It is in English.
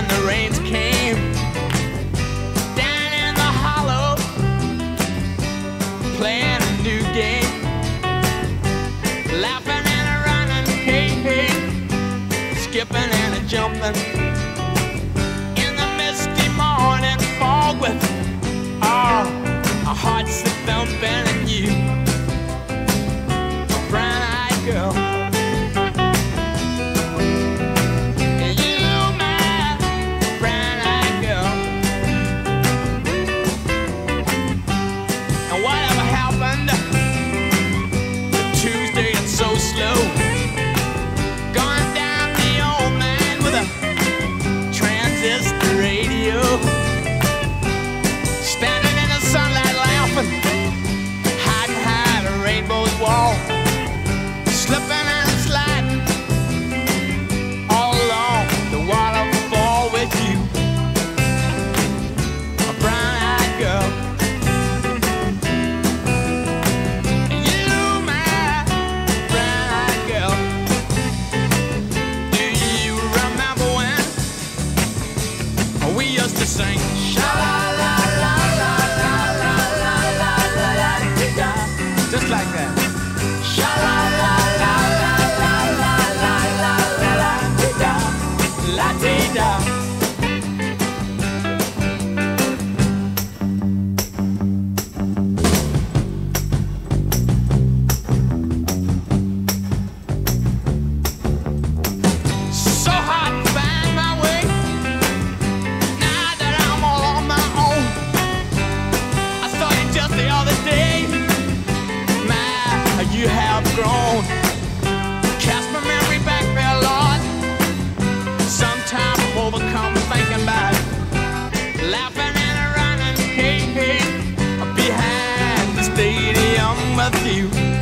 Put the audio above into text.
when the rains came. Down in the hollow, playing a new game. Laughing and a running, hey, hey. Skipping and a jumping. In the misty morning fog with, ah, a heart I'm with you.